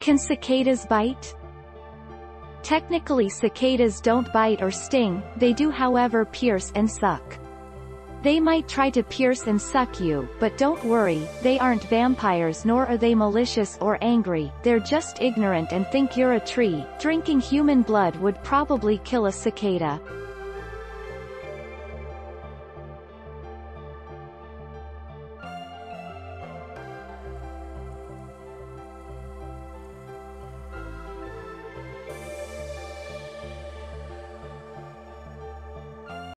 Can cicadas bite? Technically cicadas don't bite or sting, they do however pierce and suck. They might try to pierce and suck you, but don't worry, they aren't vampires nor are they malicious or angry, they're just ignorant and think you're a tree. Drinking human blood would probably kill a cicada.